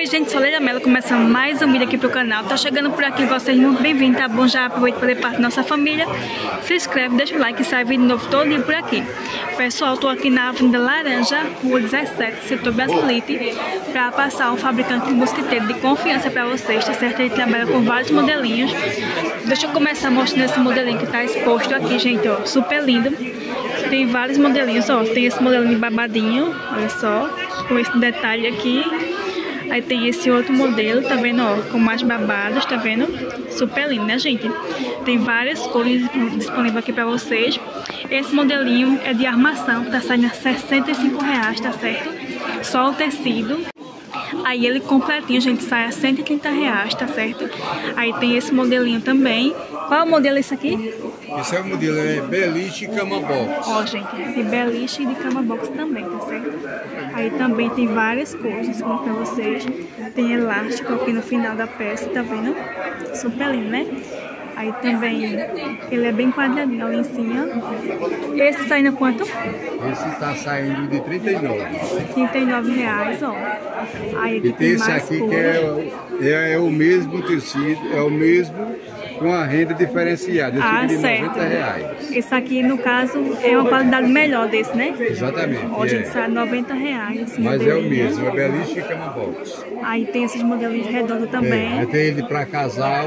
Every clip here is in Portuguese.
Oi gente, sou Leila Mello, começando mais um vídeo aqui pro canal. Tá chegando por aqui, vocês muito bem-vindos, tá bom? Já aproveita para fazer parte da nossa família. Se inscreve, deixa o like sai vídeo novo todo dia por aqui. Pessoal, tô aqui na Avenida Laranja, Rua 17, setor Brasilite Pra passar um fabricante de mosquiteiro de confiança pra vocês, tá certo? Ele trabalha com vários modelinhos. Deixa eu começar mostrando esse modelinho que tá exposto aqui, gente, ó Super lindo. Tem vários modelinhos, ó Tem esse modelinho babadinho, olha só Com esse detalhe aqui Aí tem esse outro modelo, tá vendo, ó, com mais babados, tá vendo? Super lindo, né, gente? Tem várias cores disponíveis aqui pra vocês. Esse modelinho é de armação, tá saindo a 65 reais, tá certo? Só o tecido. Aí ele completinho, gente, sai a 130 reais, tá certo? Aí tem esse modelinho também. Qual é o modelo esse aqui? Esse é o modelo, é Beliche Cama Box. Ó, gente, de beliche e de cama box também, tá certo? Aí também tem várias cores, como pra vocês. Tem elástico aqui no final da peça, tá vendo? Super lindo, né? Aí também ele é bem quadradinho ali em cima. Esse saindo quanto? Esse tá saindo de 39. 39 reais, ó. Aí aqui E tem tem esse aqui cores. que é, é, é o mesmo tecido, é o mesmo com a renda diferenciada. Esse Ah, de certo. 90 reais. Esse aqui, no caso, é uma qualidade melhor desse, né? Exatamente. Gente, é. sai 90 reais. Mas é o modelinho. mesmo, é Beliche Cama Box. Aí tem esses modelinhos redondos É, também. aí tem ele para casal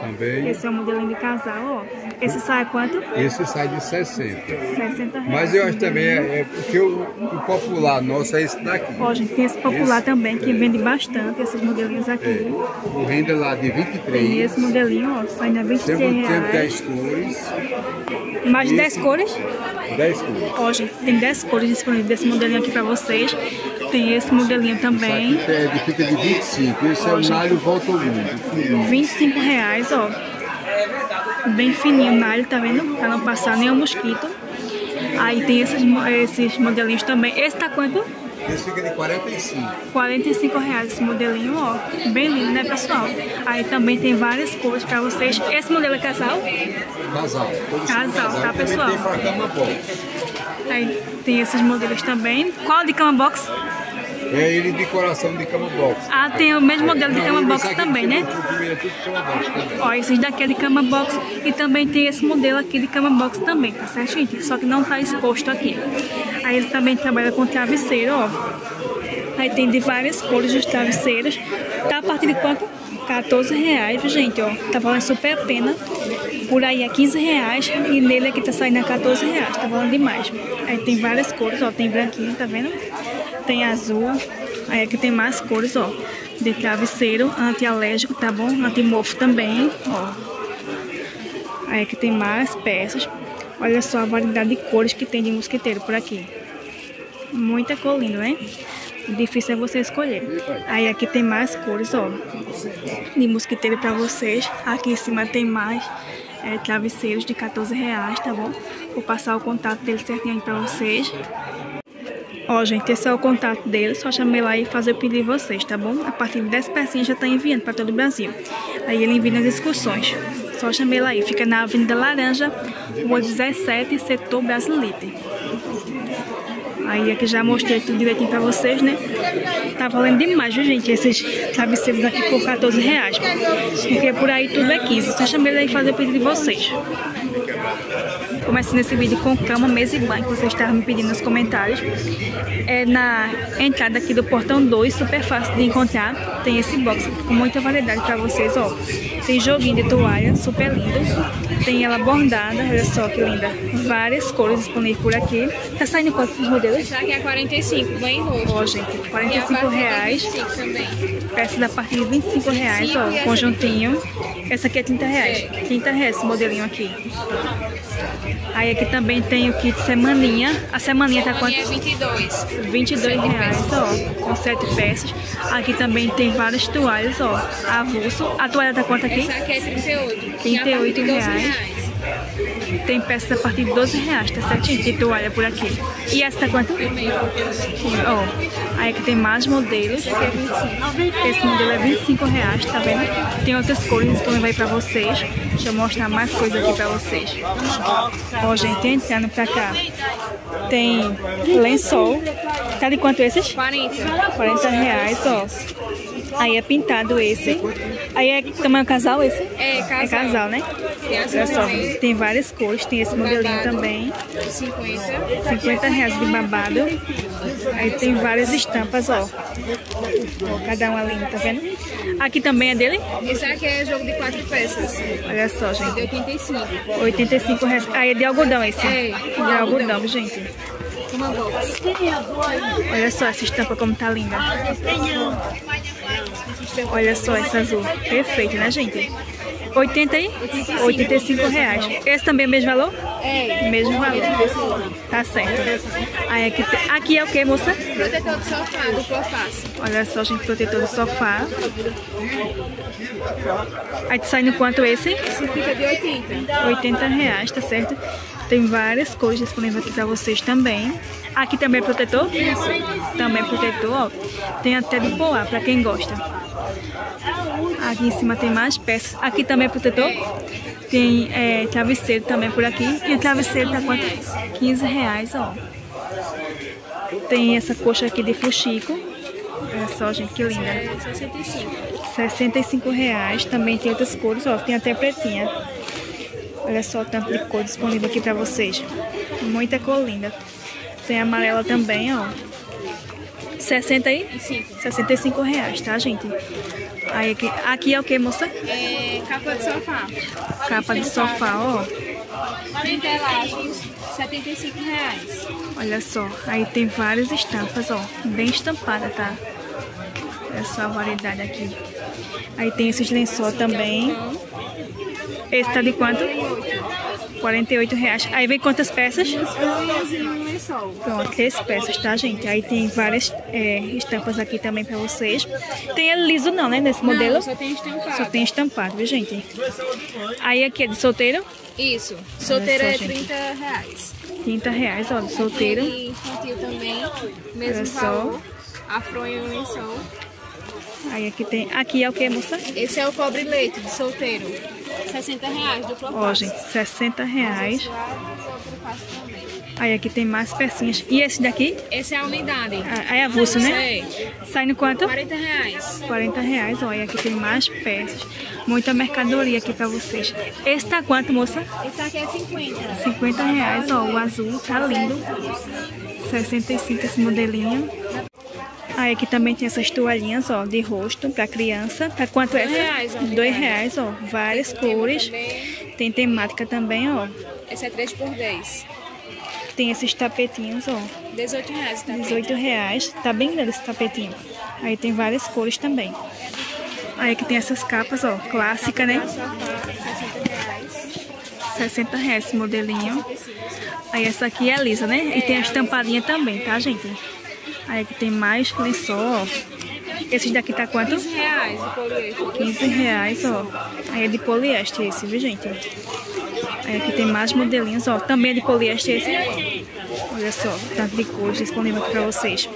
também. Esse é o modelinho de casal, ó. Esse sai quanto? Esse sai de 60. 60 reais. Mas eu acho também, é, é porque o, o popular nosso é esse daqui. Ó, gente, tem esse popular Esse- também, que é. vende bastante, esses modelinhos aqui. O renda lá de E 23. esse modelinho, ó, sai na 23 Sempre reais. 10 cores. Mais de 10 esse- cores? 10 cores. Ó, gente, tem 10 cores disponíveis desse modelinho aqui pra vocês. Tem esse modelinho também. Isso aqui é fica de 25. Esse é o Nalho Volta ao Mundo. fininho. 25 reais, ó. Bem fininho o nalho, tá vendo? Pra não passar nenhum mosquito. Aí tem esses, esses modelinhos também. Esse tá quanto? Esse fica de 45. 45 reais esse modelinho, ó. Bem lindo, né, pessoal? Aí também tem várias cores pra vocês. Esse modelo é casal? Casal. São Casal, tá, pessoal? tem pra cama box. Aí tem esses modelos também. Qual de cama box? É ele de coração de cama box. Ah, tem o mesmo modelo de cama box também, né? é. Ó, esses daqui é de cama box e também tem esse modelo aqui de cama box também, tá certo, gente? Só que não tá exposto aqui. Aí ele também trabalha com travesseiro, ó. Aí tem de várias cores os travesseiros. Tá a partir de quanto? 14 reais, gente, ó. Tá valendo super a pena. Por aí é 15 reais e nele aqui tá saindo a 14 reais, tá valendo demais. Aí tem várias cores, ó. Tem branquinho, tá vendo? Tem azul. Aí aqui tem mais cores, ó. De travesseiro, antialérgico, tá bom? Antimofo também, ó. Aí aqui tem mais peças. Olha só a variedade de cores que tem de mosquiteiro por aqui. Muita cor linda, né? Difícil é você escolher. Aí aqui tem mais cores, ó. De mosquiteiro pra vocês. Aqui em cima tem mais é, travesseiros de 14 reais, tá bom? Vou passar o contato dele certinho aí pra vocês. Ó, gente, esse é o contato dele. Só chamei lá e fazer o pedido de vocês, tá bom? A partir de 10 pecinhas já tá enviando para todo o Brasil. Aí ele envia nas excursões. Só chamei lá aí. Fica na Avenida Laranja, Rua 17, setor Brasilite. Aí aqui já mostrei tudo direitinho pra vocês, né? Tá valendo demais, viu, gente? Esses travesseiros aqui por 14 reais. Porque por aí tudo é 15. Só chamei aí fazer o pedido de vocês. Começando esse vídeo com cama, mesa e banho, que vocês estavam me pedindo nos comentários. É na entrada aqui do portão 2, super fácil de encontrar. Tem esse box com muita variedade pra vocês, ó. Tem joguinho de toalha, super lindo. Tem ela bordada, olha só que linda. Várias cores disponíveis por aqui. Tá saindo quantos modelos? Essa aqui é 45, bem roxo. Ó, gente, E a 45 partir de reais. 25 também. Peça da partir de 25 reais, 25 ó, essa conjuntinho. Essa aqui é 30 reais. 30 reais esse modelinho aqui. Aí aqui também tem o kit semaninha. A semaninha tá quanto? é 22. 22 reais, ó, com 7 peças. Aqui também tem várias toalhas, ó, avulso. A toalha tá quanto aqui? Essa aqui é 38. 38 e a partir de 12 reais. Tem peças a partir de 12 reais, tá certinho? Tem toalha por aqui. E essa tá quanto? Ó, aí aqui tem mais modelos. Esse modelo é 25 reais, tá vendo? Tem outras cores disponíveis aí pra vocês. Deixa eu mostrar mais coisas aqui pra vocês. Ó, gente, entrando pra cá. Tem lençol Tá de quanto esses? 40. 40 reais, ó. Aí é pintado esse. Aí é tamanho casal esse? É, casal. É casal, né? Olha só, tem várias cores, tem esse modelinho também. 50. 50 reais de babado. Aí tem várias estampas, ó. Ó, Cada uma linda, tá vendo? Aqui também é dele? Esse aqui é jogo de quatro peças. Olha só, gente. De 85. 85 reais. Aí é de algodão esse. É, de algodão, gente. Olha só essa estampa como tá linda. Olha só essa azul. Perfeito, né, gente? 80 e 85 reais. Esse também é o mesmo valor? É. Mesmo valor. Tá certo. Aí aqui, aqui é o que, moça? Protetor de sofá, dupla face. Olha só, gente, protetor do sofá. Aí tá saindo quanto esse? Esse fica de 80. 80 reais, tá certo? Tem várias cores disponíveis aqui pra vocês também. Aqui também é protetor? Também é protetor, ó. Tem até de poá, pra quem gosta. Aqui em cima tem mais peças. Aqui também é protetor? Tem é, travesseiro também por aqui. E o travesseiro tá quanto? 15 reais, ó. Tem essa coxa aqui de fuxico. Olha só, gente, que linda. É 65. 65 reais. Também tem outras cores, ó. Tem até pretinha. Olha só o tanto de cor disponível aqui pra vocês. Muita cor linda. Tem amarela também, ó. 60 e 5. 65 reais, tá, gente? Aí aqui, aqui é o que, moça? É, capa de sofá. Capa de sofá, ó. 30 elásticos, 75 reais. Olha só. Aí tem várias estampas, ó. Bem estampada, tá? Olha só a variedade aqui. Aí tem esses lençol também. Esse tá de quanto? 48 reais. Aí vem quantas peças? Pronto, três peças, tá, gente? Aí tem várias é, estampas aqui também pra vocês. Tem liso não, né, nesse modelo? Não, só tem estampado. Só tem estampado, viu, gente? Aí aqui é de solteiro, Isso. Solteira Olha é só, gente. 30 reais. 30 reais, ó, de solteiro. E infantil também, mesmo Olha só. valor. A fronha e. Aí aqui tem... Aqui é o que, moça? Esse é o cobre leite de solteiro. 60 reais, dupla Ó, face. gente, 60 reais. Aí aqui tem mais pecinhas. E esse daqui? Esse é a unidade. Ah, Aí é avulso, né? Sei. Sai no quanto? 40 reais. 40 reais, ó. E aqui tem mais peças. Muita mercadoria aqui pra vocês. Esse tá quanto, moça? Esse aqui é 50. 50 reais, ó. O azul tá lindo. 65 esse modelinho. Aí aqui também tem essas toalhinhas, ó, de rosto pra criança. Tá quanto é essa? Reais, ó. Dois reais, ó. Várias cores. Também. Tem temática também, ó. Esse é 3 por 10. Tem esses tapetinhos, ó. 18 reais, tá? 18 reais. Tá bem lindo esse tapetinho. Aí tem várias cores também. Aí aqui tem essas capas, ó. Clássica, né? Sofá, 60 reais. 60 reais esse modelinho. Aí essa aqui é lisa, né? E tem a estampadinha também, tá, gente? Aí aqui tem mais lençol, ó. Esses daqui tá quanto? 15 reais poliéster. 15 reais, ó. Aí é de poliéster esse, viu, gente? Aí aqui tem mais modelinhos, ó. Também é de poliéster esse. Olha só, tanto de cores disponível aqui pra vocês.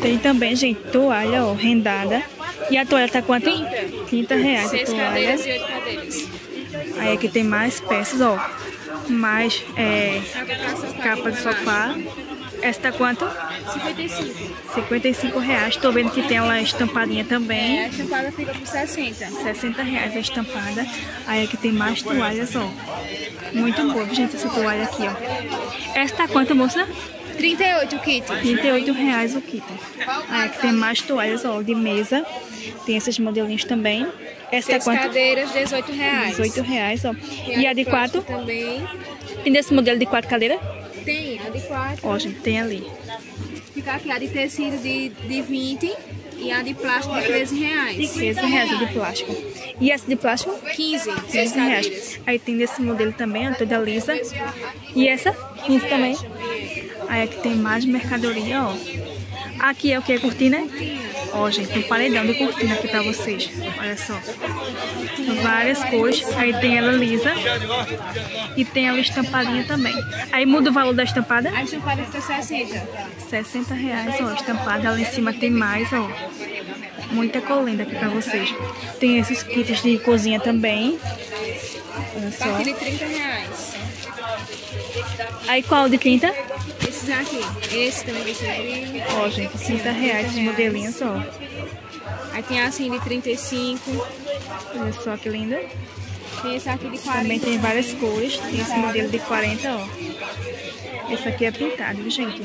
Tem também, gente, toalha, ó, rendada. E a toalha tá quanto? 30 reais a 6 toalha. cadeiras e 8 cadeiras. Aí aqui tem mais peças, ó. Mais é, capa de sofá. Essa tá quanto? 55. 55 reais. Tô vendo que tem uma estampadinha É, também. a estampada fica por 60. 60 reais a estampada. Aí aqui tem mais toalhas, ó. Muito boa, gente, essa toalha aqui, ó. Essa tá quanto, moça? 38 o kit. 38 reais o kit. Aí aqui tem mais toalhas, ó, de mesa. Tem esses modelinhos também. Essa tá 6 quanto? cadeiras, 18 reais. 18 reais, ó. Tem E a de 4? Também. Tem desse modelo de 4 cadeiras? Tem a de 4. Ó, gente, tem ali. Fica aqui a de tecido de, de 20 e a de plástico de 13 reais. 13 reais a de plástico. E essa de plástico? 15. 6 15 cadeiras. reais. Aí tem desse modelo também, toda lisa. E essa? 15 também. Aí aqui tem mais mercadoria, ó. Aqui é o que? Cortina? Ó, gente, tem um paredão de cortina aqui pra vocês. Olha só. Várias cores. Aí tem ela lisa. E tem ela estampadinha também. Aí muda o valor da estampada? A estampada fica 60. 60 reais, ó, estampada. Lá em cima tem mais, ó. Muita colenda aqui pra vocês. Tem esses kits de cozinha também. Olha Tá só. de 30 reais. Aí qual de 30? Esse esses aqui. Esse também vai ser. Ó, gente, 30 reais esses modelinhos, ó. Aí tem assim de 35. Olha só que linda. Tem esse aqui de 40. Também tem várias cores. Tem esse modelo de 40, ó. Esse aqui é pintado, viu, gente?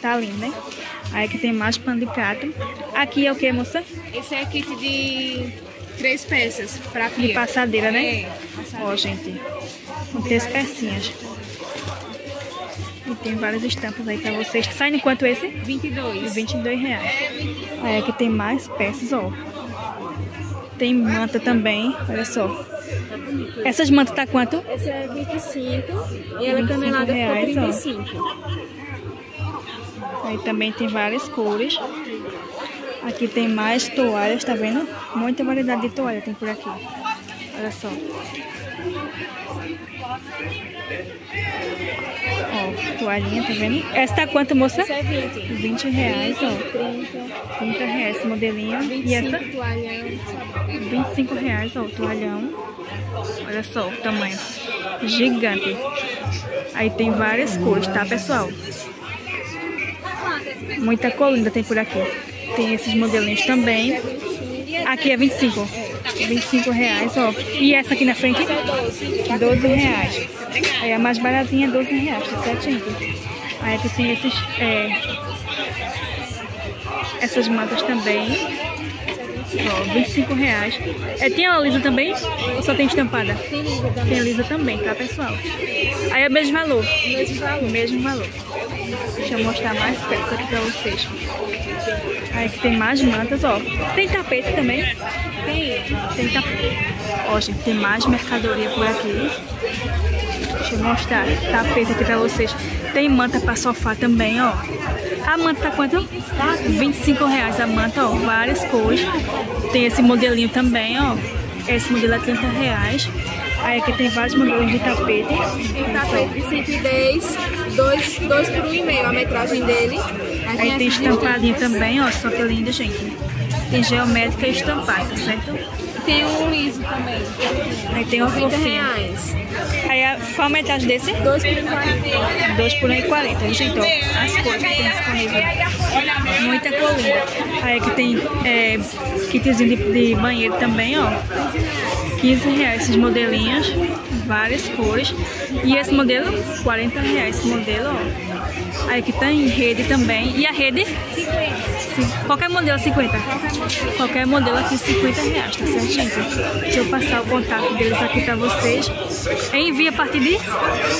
Tá lindo, né? Aí aqui tem mais pano de prato. Aqui é o que, moça? Esse é kit de três peças pra De pia. passadeira, né? É, passadeira. Ó, gente. Com três pecinhas. E tem várias estampas aí pra vocês. Sai em quanto esse? 22. 22 reais. Aí aqui tem mais peças, ó. Tem manta também, olha só. Essas mantas tá quanto? Esse é 25 e ela é 25 canelada por reais, ó. 35. Aí também tem várias cores. Aqui tem mais toalhas, tá vendo? Muita variedade de toalha tem por aqui. Olha só. Ó, toalhinha, tá vendo? Essa tá quanto, moça? Esse é 20. 20 reais, ó. 30, 30 reais esse modelinho. E essa? 25 toalhão. 25 reais, ó, o toalhão. Olha só o tamanho. Gigante. Aí tem várias cores, tá, pessoal? Muita cor linda tem por aqui. Tem esses modelinhos também. Aqui é 25. 25 reais, ó. E essa aqui na frente? 12 reais. Aí a mais baratinha, 12 reais, tá certinho? Aí aqui tem esses, é, essas mantas também. Ó, 25 reais. É, tem a lisa também? Ou só tem estampada? Tem livro também. Tem a lisa também, tá, pessoal? Aí é o mesmo valor. Mesmo valor. O mesmo valor. Deixa eu mostrar mais perto aqui pra vocês. Aí aqui tem mais mantas, ó. Tem tapete também? Tem. Tem tapete. Ó, gente, tem mais mercadoria por aqui. Deixa eu mostrar tapete aqui pra vocês. Tem manta pra sofá também, ó. A manta tá quanto? 25 reais a manta, ó. Várias cores. Tem esse modelinho também, ó. Esse modelo é 30 reais. Aí aqui tem vários modelos de tapete. Tem tapete de 110, 2, 2 por 1,5 a metragem dele. Aí tem essa de estampadinho também, ó. Só que lindo, gente. Tem geométrica e estampada, certo? Tem um liso também. Aí tem um 30 fofinho. reais. Aí qual a metragem desse? 2 por 1,40. 2 por 1,40, viu, gente? Ó, as cores que tem disponível. Muita cor linda. Aí aqui tem é, kitzinho de, de banheiro também, ó. 15 reais esses modelinhos. Várias cores. E esse modelo, 40 reais esse modelo, ó. Aí aqui tem rede também. E a rede? 50. Sim, Qualquer modelo 50. Qualquer modelo aqui 50 reais, tá certo, gente? Deixa eu passar o contato deles aqui pra vocês. Envia a partir de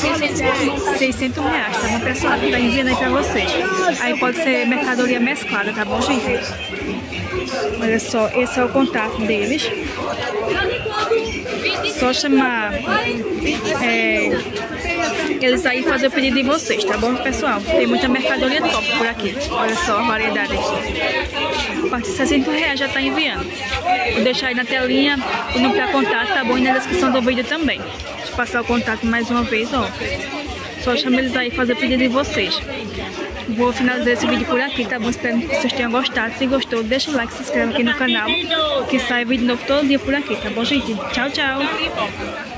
600 reais. 600 reais, tá bom, pessoal? Tá enviando aí pra vocês. Aí pode ser mercadoria mesclada, tá bom, gente? Olha só, esse é o contato deles. Só chamar é, eles aí fazer o pedido de vocês, tá bom, pessoal? Tem muita mercadoria top por aqui. Olha só a variedade. A partir de 60 reais já tá enviando. Vou deixar aí na telinha o número para contato, tá bom? E na descrição do vídeo também. Deixa eu passar o contato mais uma vez, ó. Só chama eles aí fazer o pedido de vocês. Vou finalizar esse vídeo por aqui, tá bom? Espero que vocês tenham gostado. Se gostou, deixa o like, se inscreve aqui no canal, que sai vídeo novo todo dia por aqui, tá bom, gente? Tchau, tchau!